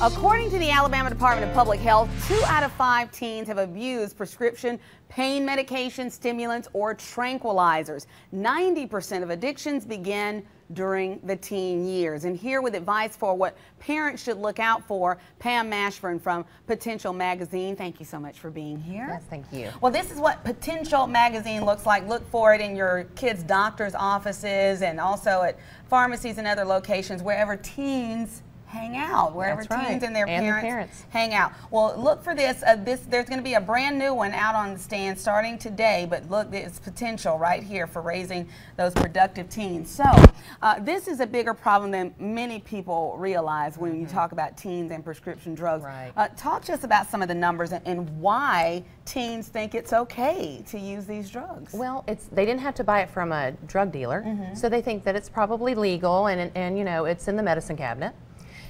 According to the Alabama Department of Public Health, two out of five teens have abused prescription pain medication, stimulants, or tranquilizers. 90% of addictions begin during the teen years. And here with advice for what parents should look out for, Pam Mashburn from Potential Magazine. Thank you so much for being here. Yes, thank you. Well, this is what Potential Magazine looks like. Look for it in your kids' doctor's offices and also at pharmacies and other locations wherever teens hang out wherever That's right. teens and their And their parents, parents. hang out. Well, look for this. Uh, this there's going to be a brand new one out on the stand starting today. But look, there's potential right here for raising those productive teens. So uh, this is a bigger problem than many people realize when you talk about teens and prescription drugs. Mm-hmm. Right. Uh, talk to us about some of the numbers and, and why teens think it's okay to use these drugs. Well, it's they didn't have to buy it from a drug dealer, Mm-hmm. so they think that it's probably legal and, and you know it's in the medicine cabinet.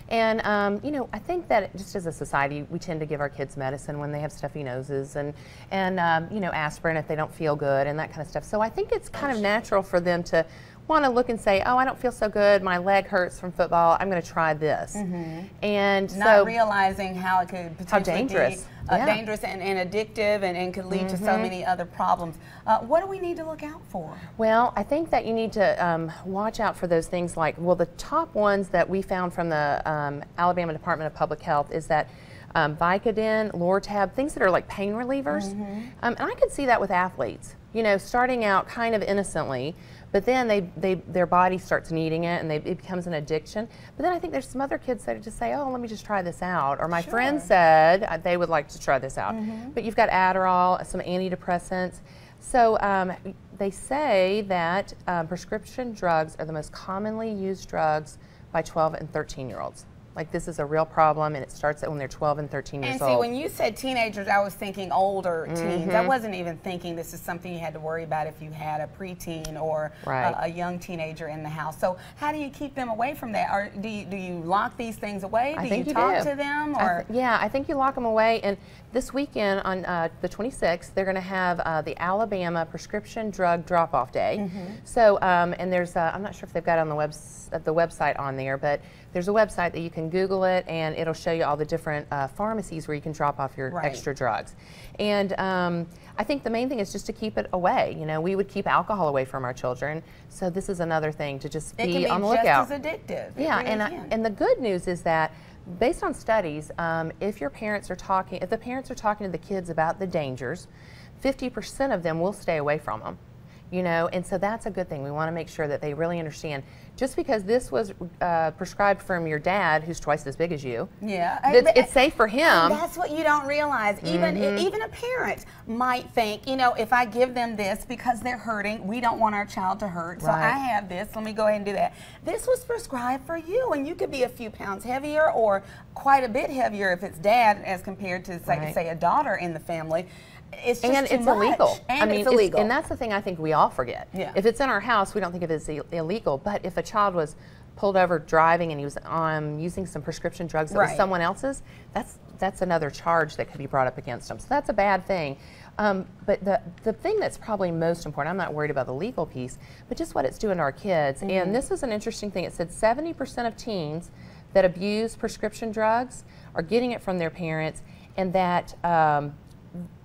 And um, you know, I think that just as a society, we tend to give our kids medicine when they have stuffy noses and and um, you know aspirin if they don't feel good and that kind of stuff. So I think it's kind of natural for them to want to look and say, oh, I don't feel so good, my leg hurts from football, I'm going to try this. And Mm-hmm. Not so realizing how it could potentially how dangerous. be Yeah. dangerous and, and addictive and, and could lead to so many other problems. Uh, what do we need to look out for? Well, I think that you need to um, watch out for those things like, well, the top ones that we found from the um, Alabama Department of Public Health is that um, Vicodin, Lortab, things that are like pain relievers. Um, and I could see that with athletes, you know, starting out kind of innocently, but then they, they their body starts needing it and they, it becomes an addiction. But then I think there's some other kids that just say, oh, let me just try this out. Or my friend said uh, they would like to try this out. But you've got Adderall, some antidepressants. So um, they say that um, prescription drugs are the most commonly used drugs by 12 and 13 year olds. Like this is a real problem, and it starts when they're 12 and 13 years And see, old. when you said teenagers, I was thinking older teens. Mm-hmm. I wasn't even thinking this is something you had to worry about if you had a preteen or Right. a, a young teenager in the house. So, how do you keep them away from that? Or do you, do you lock these things away? Do I think you you talk do. to them? I Or th- yeah, I think you lock them away. And this weekend on uh, the 26th, they're going to have uh, the Alabama Prescription Drug Drop-Off Day. Mm-hmm. So, um, and there's, uh, I'm not sure if they've got it on the webs the website on there, but there's a website that you can Google it, and it'll show you all the different uh, pharmacies where you can drop off your Right. extra drugs. And um, I think the main thing is just to keep it away. You know, we would keep alcohol away from our children, so this is another thing to just it be can be on the just lookout. as addictive. It Yeah, really and I, and the good news is that based on studies, um, if your parents are talking, if the parents are talking to the kids about the dangers, 50% of them will stay away from them. You know, and so that's a good thing. We want to make sure that they really understand. Just because this was uh, prescribed from your dad, who's twice as big as you, Yeah, it's, it's safe for him. That's what you don't realize. Even Mm-hmm. even a parent might think, you know, if I give them this because they're hurting, we don't want our child to hurt. So Right. I have this. Let me go ahead and do that. This was prescribed for you, and you could be a few pounds heavier or quite a bit heavier if it's dad as compared to say, Right. say a daughter in the family. It's just and it's much. illegal. And I mean, it's illegal. and that's the thing I think we all forget. Yeah. If it's in our house, we don't think of it as Ill- illegal. But if a child was pulled over driving and he was um, using some prescription drugs that Right. was someone else's, that's that's another charge that could be brought up against them. So that's a bad thing. Um, but the the thing that's probably most important, I'm not worried about the legal piece, but just what it's doing to our kids. Mm-hmm. And this is an interesting thing. It said 70% of teens that abuse prescription drugs are getting it from their parents, and that um,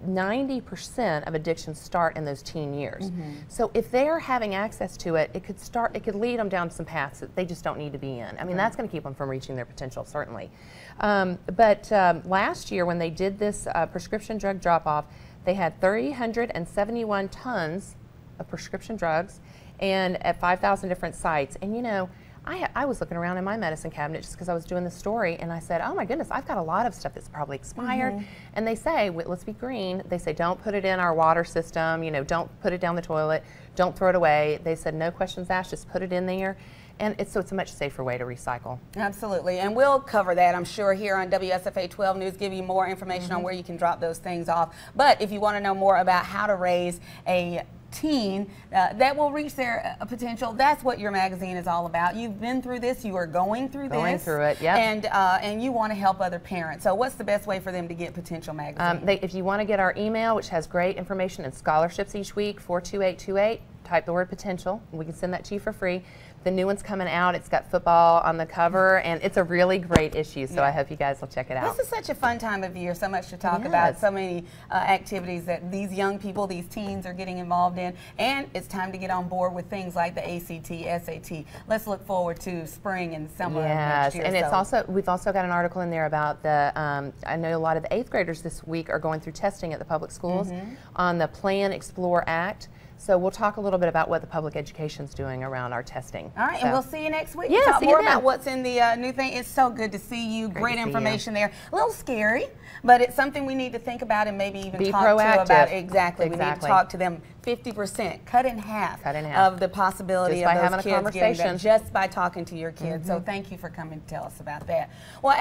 90% of addictions start in those teen years. So if they're having access to it, it could start it could lead them down some paths that they just don't need to be in. I mean, that's going to keep them from reaching their potential certainly. Um, but um, last year when they did this uh, prescription drug drop off, they had 371 tons of prescription drugs and at 5,000 different sites. And you know, I, I was looking around in my medicine cabinet just because I was doing the story, and I said, "Oh my goodness, I've got a lot of stuff that's probably expired." And they say, "Wait, "Let's be green." They say, "Don't put it in our water system. You know, don't put it down the toilet. Don't throw it away." They said, "No questions asked. Just put it in there." And it's so it's a much safer way to recycle. Absolutely, and we'll cover that, I'm sure, here on WSFA 12 News, give you more information Mm-hmm. on where you can drop those things off. But if you want to know more about how to raise a teen uh, that will reach their uh, potential, that's what your magazine is all about. You've been through this, you are going through Going this. Going through it, yep. And, uh, and you want to help other parents. So what's the best way for them to get Potential magazine? Um, they, if you want to get our email, which has great information and scholarships each week, 42828, type the word potential. We can send that to you for free. The new one's coming out. It's got football on the cover, and it's a really great issue. So I hope you guys will check it out. This is such a fun time of year, so much to talk about, so many uh, activities that these young people, these teens are getting involved in, and it's time to get on board with things like the ACT, SAT. Let's look forward to spring and summer Yes, next year. and it's so- also we've also got an article in there about the. Um, I know a lot of the eighth graders this week are going through testing at the public schools Mm-hmm. on the Plan Explore Act. So we'll talk a little bit about what the public education's doing around our testing. All right, So- and we'll see you next week. Yeah, to talk more about what's in the uh, new thing. It's so good to see you. Great to see you. information there. A little scary, but it's something we need to think about and maybe even Be talk to about. Exactly. exactly. We need to talk to them. 50%, cut in half, Cut in half. of the possibility Just of by those having a kids getting that conversation. Mm-hmm. just by talking to your kids. So thank you for coming to tell us about that. Well.